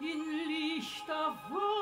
in lichter Wohnung